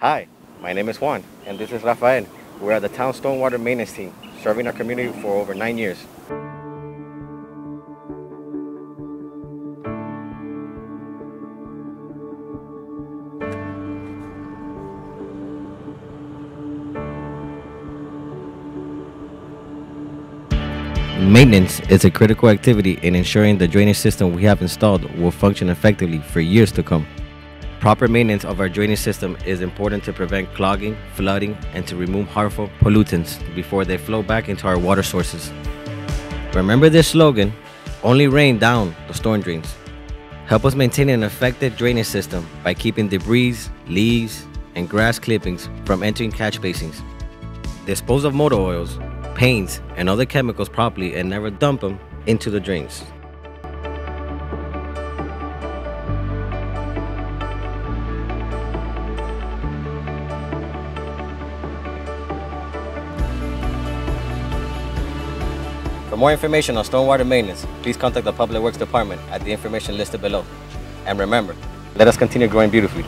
Hi, my name is Juan, and this is Rafael. We're at the town stormwater maintenance team, serving our community for over nine years. Maintenance is a critical activity in ensuring the drainage system we have installed will function effectively for years to come. Proper maintenance of our drainage system is important to prevent clogging, flooding, and to remove harmful pollutants before they flow back into our water sources. Remember this slogan only rain down the storm drains. Help us maintain an effective drainage system by keeping debris, leaves, and grass clippings from entering catch basins. Dispose of motor oils, paints, and other chemicals properly and never dump them into the drains. For more information on stormwater maintenance, please contact the Public Works Department at the information listed below. And remember, let us continue growing beautifully.